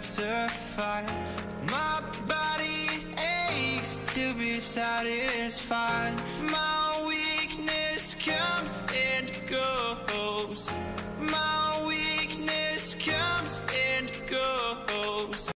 justify My body aches to be satisfied. My weakness comes and goes.